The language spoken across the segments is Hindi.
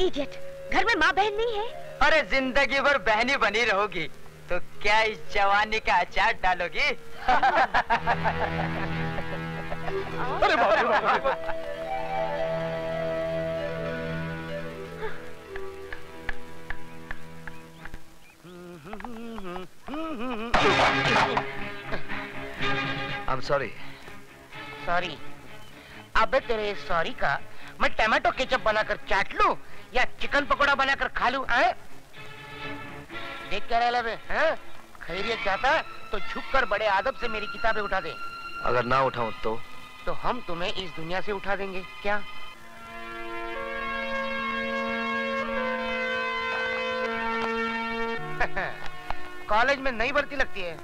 इडियट घर में माँ बहन नहीं है? अरे ज़िंदगी भर बहनी बनी रहोगी। तो क्या इस जवानी का अचार डालोगी? अरे बाप रे बाप रे। सॉरी। अबे तेरे सॉरी का मैं टमाटो केचप बनाकर चाट लू या चिकन पकोड़ा बनाकर खा लू हैं? देख क्या रहा बे हैं? खैरियत चाहता तो झुक कर बड़े आदब से मेरी किताबें उठा दे। अगर ना उठाऊं तो? तो हम तुम्हें इस दुनिया से उठा देंगे क्या? कॉलेज में नई भर्ती लगती है।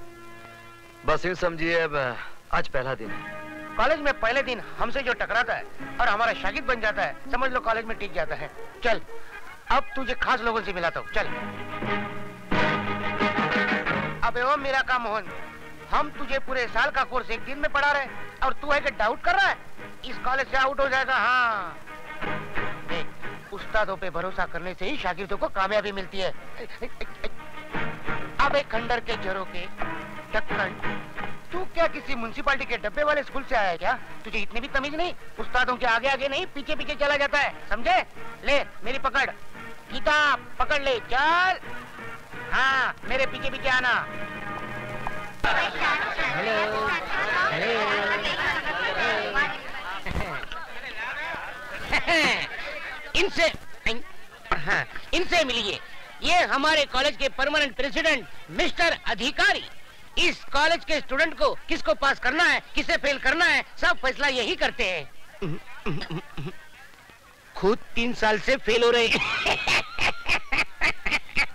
बस यूँ समझिए अब आज पहला दिन है। कॉलेज में पहले दिन हमसे जो टकराता है और हमारा शागिद बन जाता है, समझ लो कॉलेज में टिक जाता है। चल, अब तुझे खास लोगों से मिलाता हूँ। चल। अबे ओ मेरा का मोहन, हम तुझे पूरे साल का कोर्स एक दिन में पढ़ा रहे और तू है कि डाउट कर रहा है? इस कॉलेज से आउट हो जाएगा हाँ। उस्तादों पे भरोसा करने से ही शागिर्दों को कामयाबी मिलती है। अब एक खंडर के जरों के ढक्कन तू क्या किसी म्यूनसिपालिटी के डब्बे वाले स्कूल से आया है क्या? तुझे इतनी भी तमीज नहीं? उस्तादों के आगे आगे नहीं पीछे पीछे चला जाता है समझे? ले मेरी पकड़। किताब पकड़ ले चल। हाँ मेरे पीछे पीछे आना। हेलो। इनसे हाँ, इनसे मिलिए। ये हमारे कॉलेज के परमानेंट प्रेसिडेंट मिस्टर अधिकारी। इस कॉलेज के स्टूडेंट को किसको पास करना है किसे फेल करना है सब फैसला यही करते हैं। खुद तीन साल से फेल हो रहे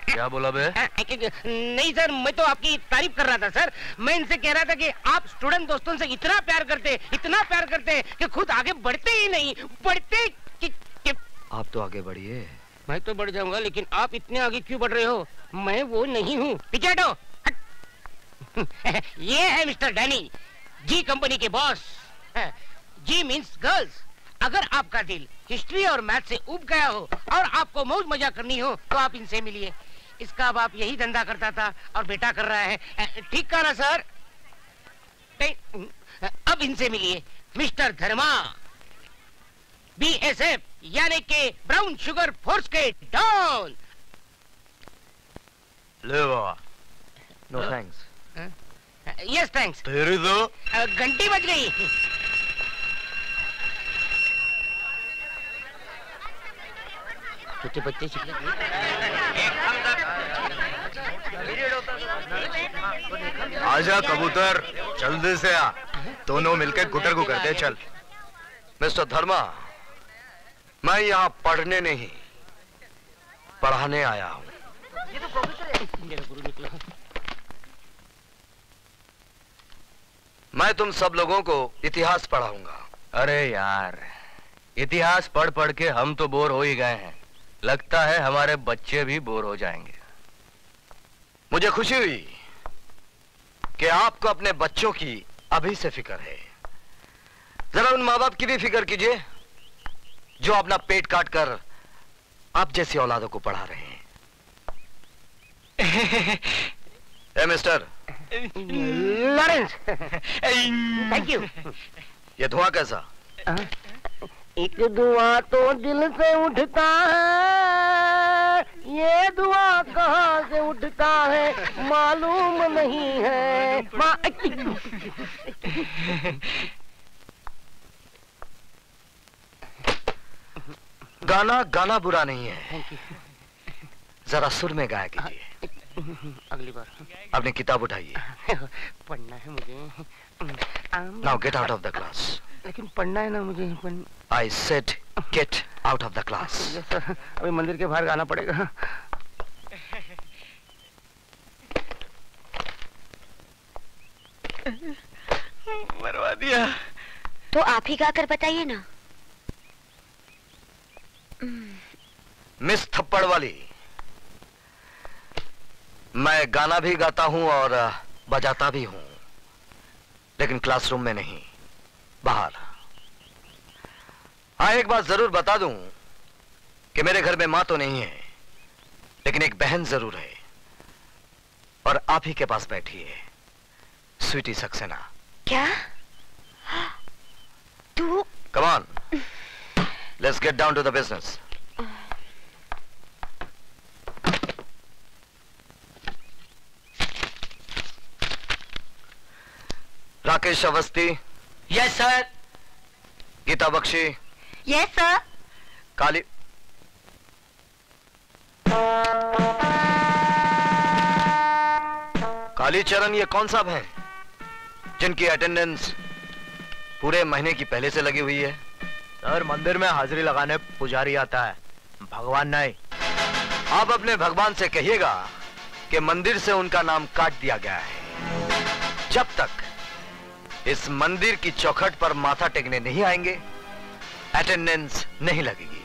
क्या बोला बे? नहीं सर मैं तो आपकी तारीफ़ कर रहा था सर। मैं इनसे कह रहा था कि आप स्टूडेंट दोस्तों से इतना प्यार करते इतना प्यार करते कि खुद आगे बढ़ते ही नहीं बढ़ते कि, कि... आप तो आगे बढ़िए। मैं तो बढ़ जाऊँगा लेकिन आप इतने आगे क्यों बढ़ रहे हो? मैं वो नहीं हूँ। पीछे हटो हट। ये है मिस्टर डैनी। जी कंपनी के बॉस जी मींस गर्ल्स अगर आपका दिल हिस्ट्री और मैथ से उब गया हो और आपको मौज मज़ा करनी हो तो आप इनसे मिलिए। इसका बाप यही धंधा करता था और बेटा कर रहा है। ठीक कहा ना सर? अब इनसे मिलिए मिस्टर धर्मा। बीएसएफ यानी के ब्राउन शुगर फोर्स के डॉन ले बाबा। नो थैंक्स यस थैंक्स तेरी तो घंटी बज गई छोटे बच्चे आजा कबूतर जल्दी से आ। दोनों मिलकर गुटर को करते चल। मिस्टर धर्मा मैं यहाँ पढ़ने नहीं पढ़ाने आया हूँ मेरा गुरु निकला मैं तुम सब लोगों को इतिहास पढ़ाऊँगा। अरे यार इतिहास पढ़ पढ़ के हम तो बोर हो ही गए हैं। लगता है हमारे बच्चे भी बोर हो जाएँगे। मुझे खुशी हुई कि आपको अपने बच्चों की अभी से फ़िक्र है। जरा उन माँ बाप की भी फ़िक्र कीजिए जो अपना पेट काट कर आप जैसी औलादों को पढ़ा रहे हैं। ए मिस्टर लॉरेंस थैंक यू ये धुआँ कैसा? एक धुआँ तो दिल से उठता है। ये धुआँ कहाँ से उठता है? मालूम नहीं है। मा... गाना गाना बुरा नहीं है। जरा सुर में गाया कीजिए। अगली बार। अपनी किताब उठाइए पढ़ना है मुझे। Now get out of the class लेकिन पढ़ना है ना मुझे I said get out of the class अभी मंदिर के बाहर गाना पड़ेगा। मरवा दिया। तो आप ही गाकर बताइए ना। मिस थप्पड़ वाली। मैं गाना भी गाता हूँ और बजाता भी हूँ। लेकिन क्लासरूम में नहीं बाहर। हाँ एक बात ज़रूर बता दूँ कि मेरे घर में माँ तो नहीं है लेकिन एक बहन ज़रूर है। और आप ही के पास बैठी है स्वीटी सक्सेना। क्या? तू? Come on. Let's get down to the Rakesh Awasthi. Yes sir Geeta Bakshi. Yes sir Kali. Kalicharan ये कौन साहब हैं? जिनकी अटेंडेंस पूरे महीने की पहले से लगी हुई है। सर मंदिर में हाजिरी लगाने पुजारी आता है। भगवान नहीं। आप अपने भगवान से कहिएगा कि मंदिर से उनका नाम काट दिया गया है। जब तक इस मंदिर की चौखट पर माथा टेकने नहीं आएँगे। अटेंडेंस नहीं लगेगी।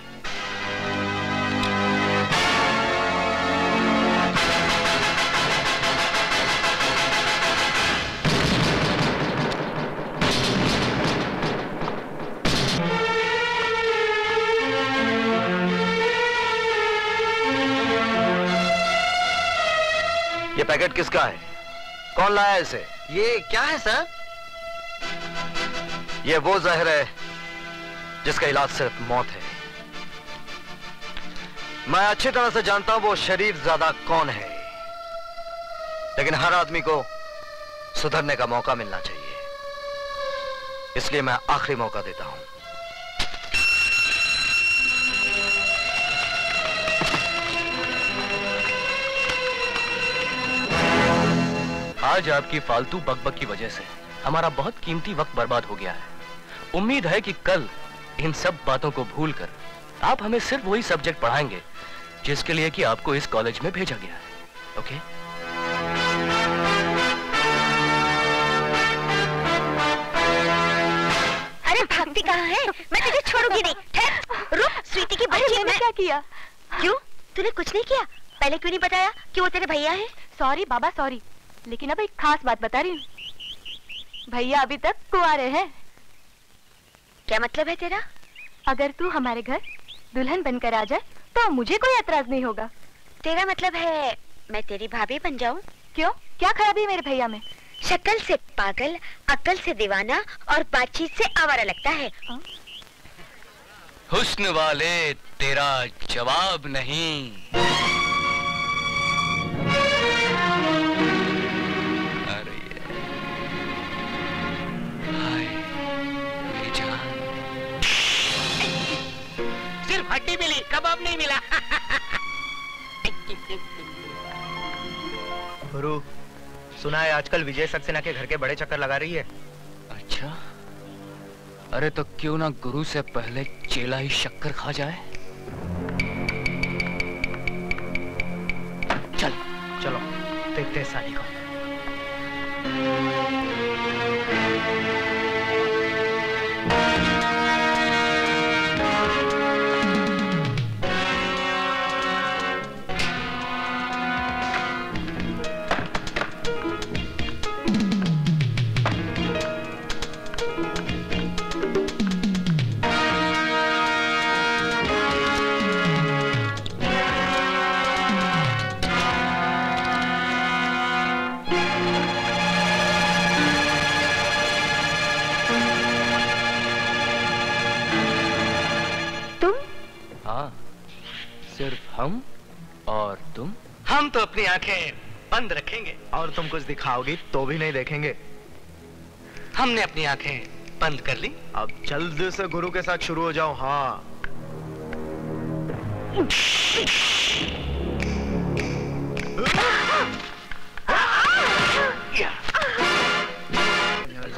ये पैकेट किसका है? कौन लाया इसे? ये क्या है, सर? ये वो जहर है जिसका इलाज सिर्फ़ मौत है। मैं अच्छी तरह से जानता हूँ वो शरीर ज़्यादा कौन है। लेकिन हर आदमी को सुधरने का मौका मिलना चाहिए। इसलिए मैं आखिरी मौका देता हूँ। आज आपकी फालतू बकबक की वजह से हमारा बहुत कीमती वक्त बर्बाद हो गया है। उम्मीद है कि कल इन सब बातों को भूलकर आप हमें सिर्फ़ वही सब्जेक्ट पढ़ाएँगे जिसके लिए कि आपको इस कॉलेज में भेजा गया है। ओके? अरे भागती कहाँ है? मैं तुझे छोड़ूँगी नहीं। रुक स्वीटी की बच्ची है, मैं क्या किया? क्यों? तूने कुछ नहीं किया? पहले क्यों नहीं बताया कि वो तेरे भैया है? सॉरी बाबा सॉरी लेकिन अब एक खास बात बता रही हूँ। भैया अभी तक कुआरे हैं। क्या मतलब है तेरा? अगर तू हमारे घर दुल्हन बनकर आ जाए तो मुझे कोई एतराज़ नहीं होगा। तेरा मतलब है मैं तेरी भाभी बन जाऊँ? क्यों? क्या खराबी है मेरे भैया में? शक्ल से पागल अकल से दीवाना और बातचीत से आवारा लगता है। हुस्न वाले तेरा जवाब नहीं। हड्डी मिली कबाब नहीं मिला? गुरु सुना है आजकल विजय सक्सेना के घर के बड़े चक्कर लगा रही है। अच्छा? अरे तो क्यों ना गुरु से पहले चेला ही शक्कर खा जाए? चल चलो देखते हैं साली को। अपनी आँखें बंद रखेंगे और तुम कुछ दिखाओगी तो भी नहीं देखेंगे हमने अपनी आँखें बंद कर ली अब जल्द से गुरु के साथ शुरू हो जाओ हाँ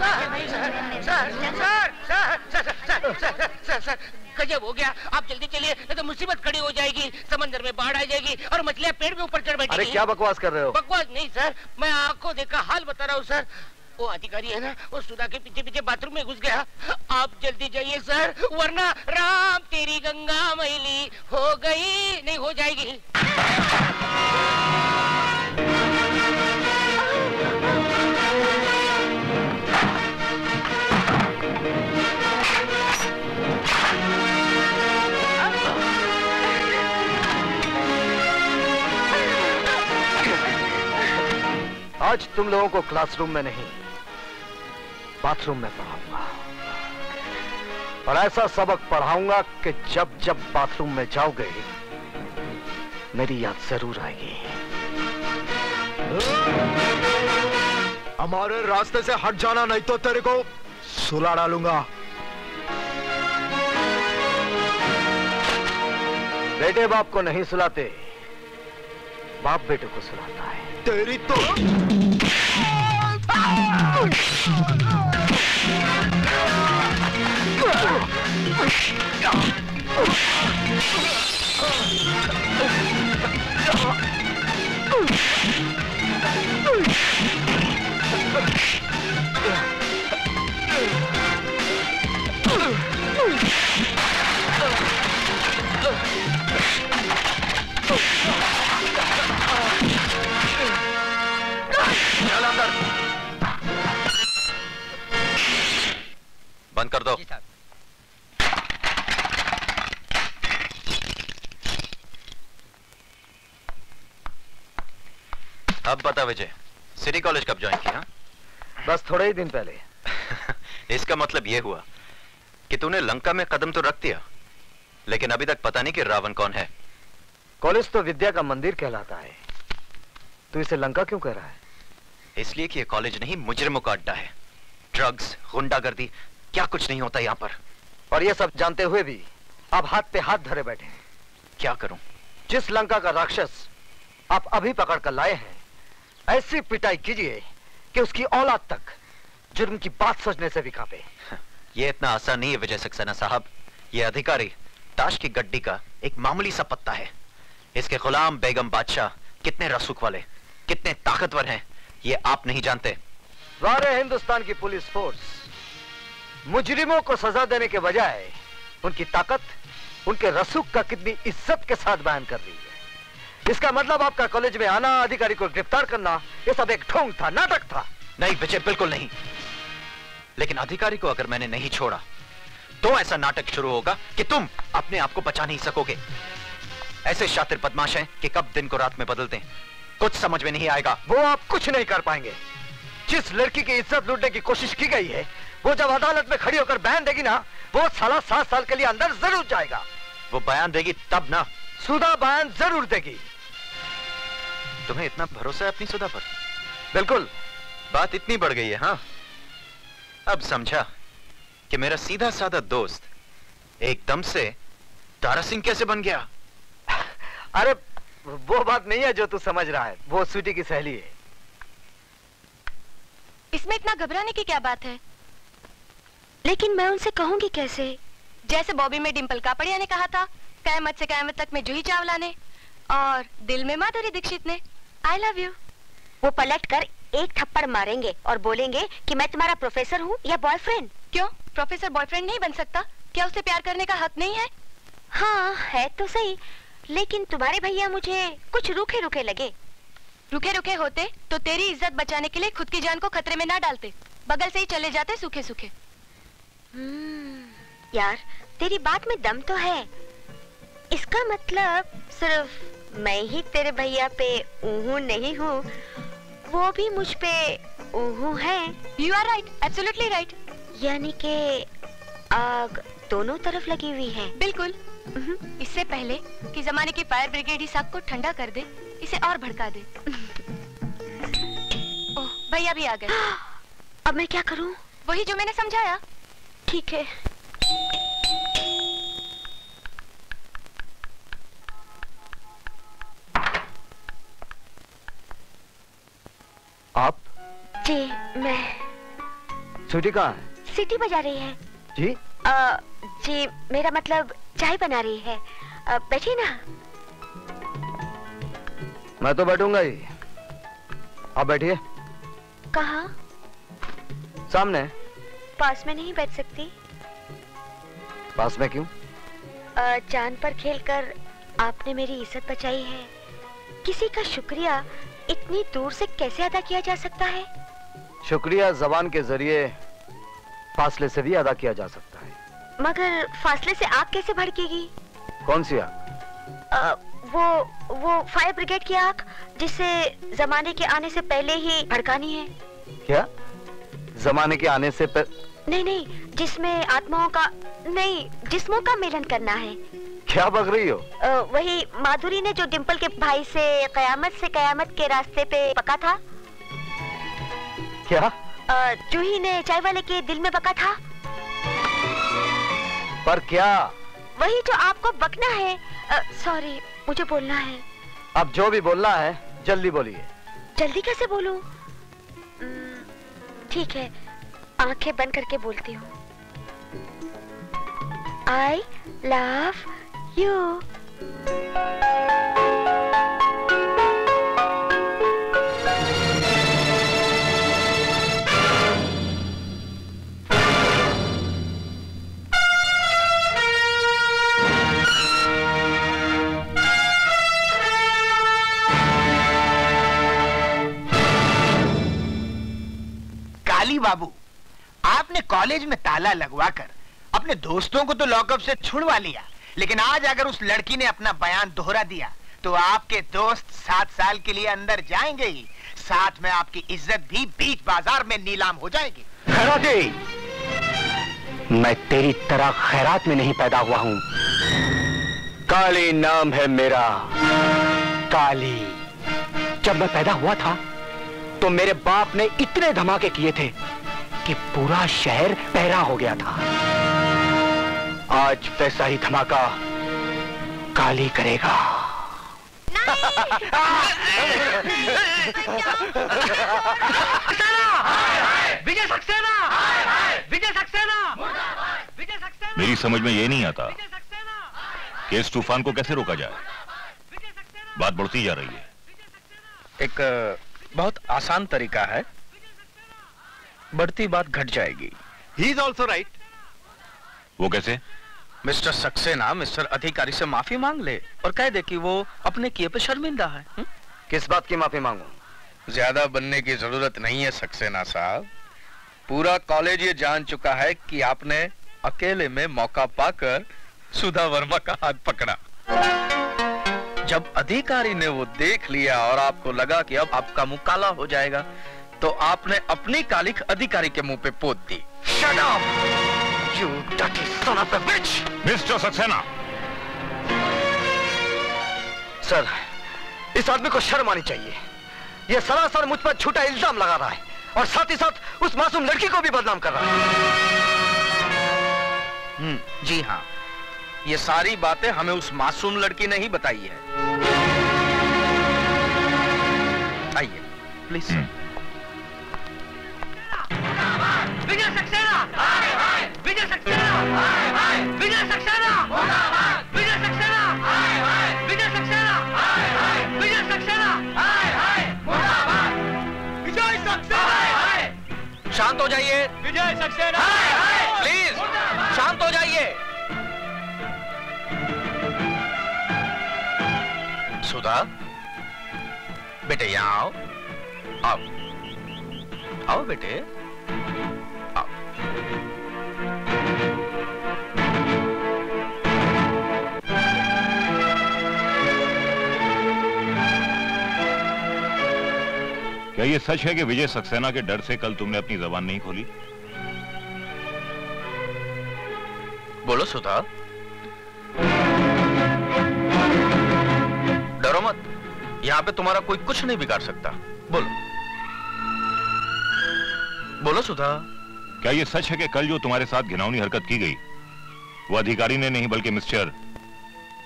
sir sir sir sir sir sir sir sir गजब हो गया। आप जल्दी चलिए नहीं तो मुसीबत खड़ी हो जाएगी समंदर में बाढ़ आ जाएगी और मछलियाँ पेड़ के ऊपर चढ़ अरे बैठेगी क्या बकवास कर रहे हो? बकवास नहीं सर। मैं आँखों देखा हाल बता रहा हूँ सर। वो अधिकारी है ना वो सुधा के पीछे पीछे बाथरूम में घुस गया। आप जल्दी जाइए सर वरना राम तेरी गंगा मैली हो गई नहीं हो जाएगी। आज तुम लोगों को क्लासरूम में नहीं बाथरूम में पढ़ाऊँगा। और ऐसा सबक पढ़ाऊँगा कि जब जब बाथरूम में जाओगे मेरी याद ज़रूर आएगी। हमारे रास्ते से हट जाना नहीं तो तेरे को सुला डालूँगा। बेटे बाप को नहीं सुलाते बाप बेटे को सुलाता है। तेरी तो चल थोड़े ही दिन पहले। इसका मतलब यह हुआ कि तूने लंका में कदम तो रख दिया लेकिन अभी तक पता नहीं कि रावण कौन है। कॉलेज तो विद्या का मंदिर कहलाता है। तू इसे लंका क्यों कह रहा है? इसलिए कि यह कॉलेज नहीं मुजरिमों का अड्डा है। ड्रग्स गुंडागर्दी क्या कुछ नहीं होता यहाँ पर। और ये सब जानते हुए भी आप हाथ पे हाथ धरे बैठे हैं। क्या करूँ? जिस लंका का राक्षस आप अभी पकड़ कर लाए हैं ऐसी पिटाई कीजिए कि उसकी औलाद तक जुर्म की बात सोचने से भी कांपे। ये इतना आसान नहीं है विजय सक्सेना साहब। ये अधिकारी ताश की गड्डी का एक मामूली सा पत्ता है। इसके गुलाम बेगम बादशाह कितने रसूख वाले कितने ताकतवर हैं ये आप नहीं जानते। सारे हिंदुस्तान की पुलिस फोर्स मुजरिमों को सजा देने के बजाय उनकी ताकत उनके रसूख का कितनी इज़्ज़त के साथ बयान कर रही है। इसका मतलब आपका कॉलेज में आना अधिकारी को गिरफ़्तार करना ये सब एक ढोंग था नाटक था। नहीं विजय बिल्कुल नहीं। लेकिन अधिकारी को अगर मैंने नहीं छोड़ा तो ऐसा नाटक शुरू होगा कि तुम अपने आप को बचा नहीं सकोगे। ऐसे शातिर बदमाश हैं कि कब दिन को रात में बदलते हैं। कुछ समझ में नहीं आएगा। वो आप कुछ नहीं कर पाएँगे। जिस लड़की की इज़्ज़त लूटने की कोशिश की गई है, वो जब अदालत में खड़ी होकर बयान देगी ना, वो साला सात साल के लिए अंदर ज़रूर जाएगा। वो बयान देगी तब ना, सुधा बयान ज़रूर देगी। तुम्हें इतना भरोसा है अपनी सुधा पर? बिल्कुल, बात इतनी बढ़ गई है हाँ? अब समझा कि मेरा सीधा साधा दोस्त एकदम से तारा सिंह कैसे बन गया? अरे वो बात नहीं है जो तू समझ रहा है। वो स्वीटी की सहेली है। इसमें इतना घबराने की क्या बात है? लेकिन मैं उनसे कहूँगी कैसे? जैसे बॉबी में डिम्पल कापड़िया ने कहा था कयामत से कयामत तक में जूही चावला ने और दिल में माधुरी दीक्षित ने। आई लव यू वो पलट कर एक थप्पड़ मारेंगे और बोलेंगे कि मैं तुम्हारा प्रोफेसर हूँ या बॉयफ्रेंड क्यों? प्रोफेसर बॉयफ्रेंड नहीं बन सकता? क्या उसे प्यार करने का हक नहीं है? हाँ है तो सही लेकिन तुम्हारे भैया मुझे कुछ रूखे रूखे लगे। रुके रुके होते तो तेरी इज़्ज़त बचाने के लिए खुद की जान को खतरे में ना डालते। बगल से ही चले जाते सूखे सूखे हम्म, यार तेरी बात में दम तो है। इसका मतलब सिर्फ़ मैं ही तेरे भैया पे ऊहू नहीं हूँ। वो भी मुझ पे ऊहू है। You are right absolutely right यानी कि आग दोनों तरफ़ लगी हुई है। बिल्कुल। इससे पहले कि जमाने की फायर ब्रिगेड इस आग को ठंडा कर दे इसे और भड़का दे। ओह भैया भी आ गए। अब मैं क्या करूँ? वही जो मैंने समझाया। ठीक है। जी मैं स्वीटी कहाँ है? सीटी बजा रही है। जी? आ, जी मेरा मतलब चाय बना रही है। बैठिए ना। मैं तो बैठूँगा ही। आप बैठिए। कहा? सामने। पास में नहीं बैठ सकती। पास में क्यों? आ, जान पर खेलकर आपने मेरी इज़्ज़त बचाई है। किसी का शुक्रिया इतनी दूर से कैसे अदा किया जा सकता है? शुक्रिया जबान के ज़रिए फासले से भी अदा किया जा सकता है। मगर फासले से आग कैसे भड़केगी? कौन सी आग? वो वो फायर ब्रिगेड की आग जिसे जमाने के आने से पहले ही भड़कानी है। क्या? जमाने के आने से पर... नहीं नहीं जिसमें आत्माओं का नहीं जिस्मों का मिलन करना है। क्या बग रही हो? अ, वही माधुरी ने जो डिम्पल के भाई से कयामत से कयामत के रास्ते पे पका था क्या? जूही ने चाय वाले के दिल में बका था। पर क्या? वही जो आपको बकना है। सॉरी मुझे बोलना है। अब जो भी बोलना है जल्दी बोलिए। जल्दी कैसे बोलूँ? ठीक है आँखें बंद करके बोलती हूँ। आई लव यू बाबू। आपने कॉलेज में ताला लगवाकर अपने दोस्तों को तो लॉकअप से छुड़वा लिया, लेकिन आज अगर उस लड़की ने अपना बयान दोहरा दिया तो आपके दोस्त सात साल के लिए अंदर जाएँगे ही। साथ में आपकी इज़्ज़त भी बीच बाज़ार में नीलाम हो जाएगी। खैराती मैं तेरी तरह खैरात में नहीं पैदा हुआ हूँ। काली नाम है मेरा। काली, जब मैं पैदा हुआ था तो मेरे बाप ने इतने धमाके किए थे कि पूरा शहर पहरा हो गया था। आज वैसा ही धमाका काली करेगा। विजय सक्सेना विजय सक्सेना विजय सक्सेना मेरी समझ में ये नहीं आता कि इस तूफ़ान को कैसे रोका जाए। बात बढ़ती जा रही है। एक बहुत आसान तरीका है। बढ़ती बात घट जाएगी। ही इज़ ऑल्सो राइट वो कैसे? मिस्टर सक्सेना मिस्टर अधिकारी से माफ़ी मांग ले और कह दे कि वो अपने किए पे शर्मिंदा है। हुँ? किस बात की माफ़ी मांगू? ज़्यादा बनने की ज़रूरत नहीं है सक्सेना साहब। पूरा कॉलेज ये जान चुका है कि आपने अकेले में मौका पाकर सुधा वर्मा का हाथ पकड़ा। जब अधिकारी ने वो देख लिया और आपको लगा कि अब आपका मुँह काला हो जाएगा तो आपने अपनी कालिख अधिकारी के मुँह पे पोत दी Shut up! You dirty son of a bitch! Mister Saxena sir इस आदमी को शर्म आनी चाहिए ये सरासर मुझ पर झूठा इल्ज़ाम लगा रहा है और साथ ही साथ उस मासूम लड़की को भी बदनाम कर रहा है हम्म, जी हाँ ये सारी बातें हमें उस मासूम लड़की ने ही बताई है। आइए प्लीज़ विजय सक्सेना विजय सक्सेना विजय सक्सेना विजय सक्सेना विजय सक्सेना विजय सक्सेना विजय सक्सेना शांत हो जाइए। विजय सक्सेना। प्लीज़ शांत हो जाइए। सुधा बेटे यहाँ आओ आओ आओ बेटे आओ क्या ये सच है कि विजय सक्सेना के डर से कल तुमने अपनी जबान नहीं खोली? बोलो सुधा। यहाँ पे तुम्हारा कोई कुछ नहीं बिगाड़ सकता। बोलो। बोलो सुधा। क्या ये सच है कि कल जो तुम्हारे साथ घिनौनी हरकत की गई वो अधिकारी ने नहीं बल्कि मिस्टर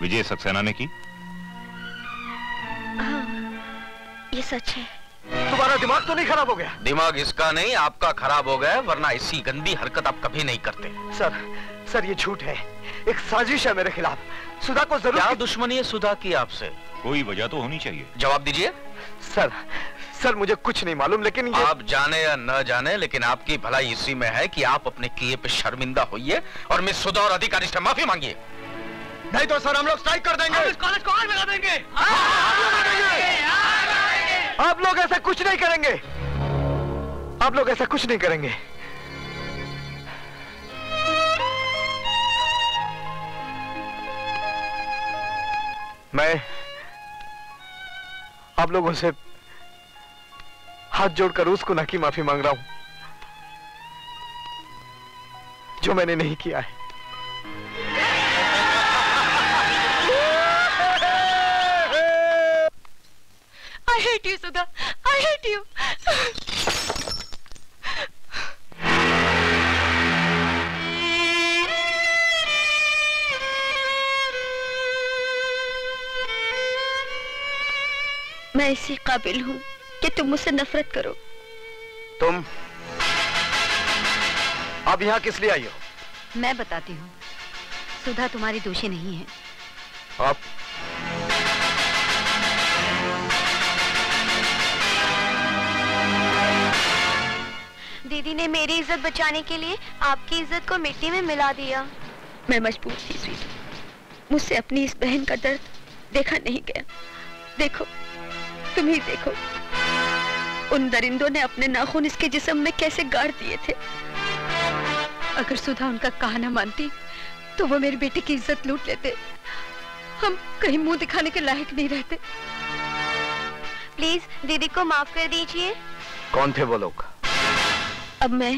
विजय सक्सेना ने की? हाँ, ये सच है। तुम्हारा दिमाग तो नहीं खराब हो गया? दिमाग इसका नहीं आपका खराब हो गया वरना ऐसी गंदी हरकत आप कभी नहीं करते। सर सर ये झूठ है। एक साजिश है मेरे खिलाफ। सुधा को ज़रूर क्या दुश्मनी है सुधा की आपसे? कोई वजह तो होनी चाहिए। जवाब दीजिए। सर सर मुझे कुछ नहीं मालूम लेकिन ये आप जाने या न जाने लेकिन आपकी भलाई इसी में है कि आप अपने किए पे शर्मिंदा होइए और मिस सुधा और अधिकारी से माफ़ी मांगिए। नहीं तो सर हम लोग स्ट्राइक कर देंगे। इस कॉलेज को आग लगा देंगे। आप लोग ऐसा कुछ नहीं करेंगे। आप लोग ऐसा कुछ नहीं करेंगे। मैं आप लोगों से हाथ जोड़कर उसको ना की माफ़ी मांग रहा हूँ जो मैंने नहीं किया है I hate you, Sudha. I hate you. मैं इसी काबिल हूँ कि तुम मुझसे नफरत करो। तुम अब यहाँ किस लिए आई हो? मैं बताती हूँ। सुधा तुम्हारी दोषी नहीं है। आप दीदी ने मेरी इज़्ज़त बचाने के लिए आपकी इज़्ज़त को मिट्टी में मिला दिया। मैं मजबूर थी स्वीटी मुझसे अपनी इस बहन का दर्द देखा नहीं गया। देखो तुम ही देखो। उन दरिंदों ने अपने नाखून इसके जिस्म में कैसे गाड़ दिए थे? अगर सुधा उनका कहना मानती तो वो मेरी बेटी की इज़्ज़त लूट लेते। हम कहीं मुँह दिखाने के लायक नहीं रहते। प्लीज़ दीदी को माफ़ कर दीजिए। कौन थे वो लोग? अब मैं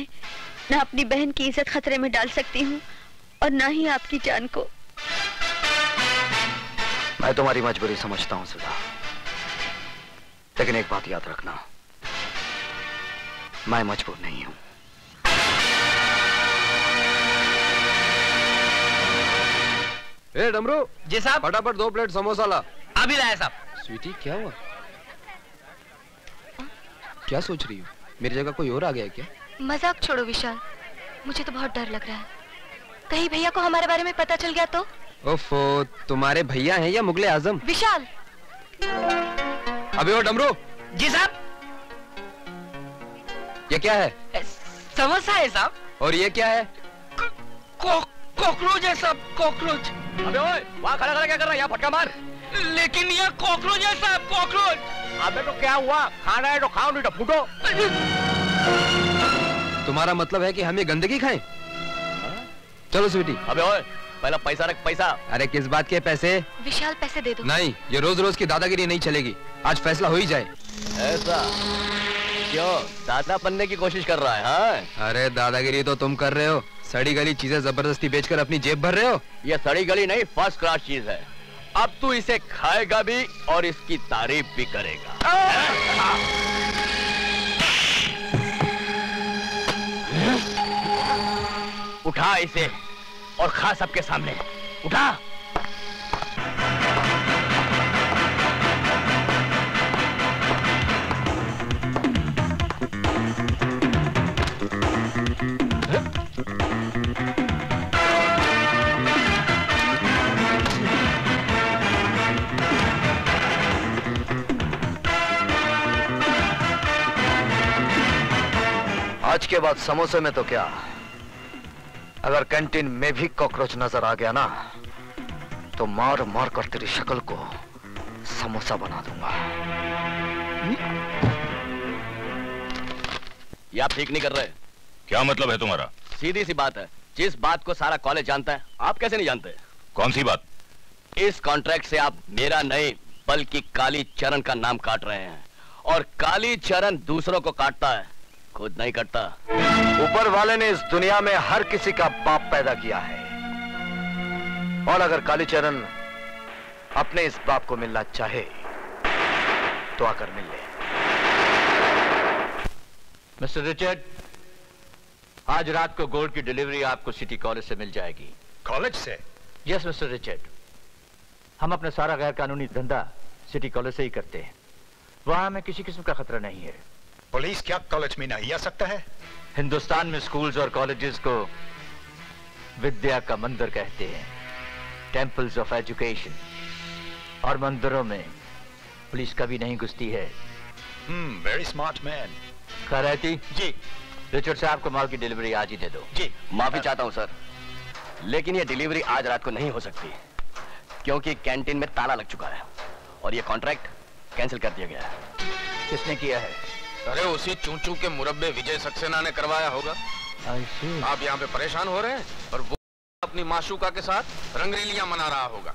ना अपनी बहन की इज़्ज़त खतरे में डाल सकती हूँ और ना ही आपकी जान को। मैं तुम्हारी मजबूरी समझता हूँ सुधा। लेकिन एक बात याद रखना। मैं मजबूर नहीं हूँ। ए डमरू। जी साहब। फटाफट दो प्लेट समोसा ला अभी लाया साहब। स्वीटी क्या हुआ? क्या सोच रही हो? मेरी जगह कोई और आ गया क्या? मज़ाक छोड़ो विशाल। मुझे तो बहुत डर लग रहा है। कहीं भैया को हमारे बारे में पता चल गया तो? ओफो तुम्हारे भैया हैं या मुगले आज़म? विशाल! अबे ओ डमरू। जी साहब। ये क्या है? समोसा है साहब। और ये क्या है? कॉकरोच है साहब कॉकरोच। अबे ओए वहाँ खड़ा खड़ा क्या कर रहा है? यहाँ फटका मार। लेकिन ये कॉकरोच है साहब कॉकरोच। अबे तो क्या हुआ? खाना है तो खाओ नहीं तो फूटो। तुम्हारा मतलब है कि हम ये गंदगी खाएँ? चलो स्वीटी। अबे ओए पहला पैसा रख पैसा। अरे किस बात के पैसे? विशाल पैसे दे दो। नहीं ये रोज रोज की दादागिरी नहीं चलेगी। आज फैसला हो ही जाए। ऐसा? क्यों? दादा बनने की कोशिश कर रहा है हाँ? अरे दादागिरी तो तुम कर रहे हो। सड़ी गली चीज़ें ज़बरदस्ती बेचकर अपनी जेब भर रहे हो। ये सड़ी गली नहीं फ़र्स्ट क्लास चीज़ है। अब तू इसे खाएगा भी और इसकी तारीफ़ भी करेगा। उठा इसे। और खा सबके सामने। उठा। आज के बाद समोसे में तो क्या? अगर कैंटीन में भी कॉकरोच नज़र आ गया ना तो मार मार कर तेरी शक्ल को समोसा बना दूँगा। ये आप ठीक नहीं कर रहे। क्या मतलब है तुम्हारा? सीधी सी बात है। जिस बात को सारा कॉलेज जानता है आप कैसे नहीं जानते? कौन सी बात? इस कॉन्ट्रैक्ट से आप मेरा नहीं बल्कि काली चरण का नाम काट रहे हैं। और काली चरण दूसरों को काटता है। खुद नहीं करता। ऊपर वाले ने इस दुनिया में हर किसी का बाप पैदा किया है। और अगर कालीचरण अपने इस बाप को मिलना चाहे तो आकर मिल ले। मिस्टर रिचर्ड आज रात को गोल्ड की डिलीवरी आपको सिटी कॉलेज से मिल जाएगी। कॉलेज से? Yes Mister Richard. हम अपना सारा गैर कानूनी धंधा सिटी कॉलेज से ही करते हैं। वहाँ हमें किसी किस्म का खतरा नहीं है। पुलिस क्या कॉलेज में नहीं आ सकता है? हिंदुस्तान में स्कूल्स और कॉलेजेस को विद्या का मंदिर कहते हैं टेंपल्स ऑफ़ एजुकेशन और मंदिरों में पुलिस कभी नहीं घुसती है। हम्म very smart man Khairati ji. Richard साहब को माल की डिलीवरी आज ही दे दो। जी। माफ़ी चाहता हूँ सर। लेकिन ये डिलीवरी आज रात को नहीं हो सकती क्योंकि कैंटीन में ताला लग चुका है और ये कॉन्ट्रैक्ट कैंसिल कर दिया गया है। किसने किया है? अरे उसी चूचू के मुरब्बे विजय सक्सेना ने करवाया होगा। आप यहाँ पे परेशान हो रहे हैं और वो अपनी माशुका के साथ रंगरेलियाँ मना रहा होगा।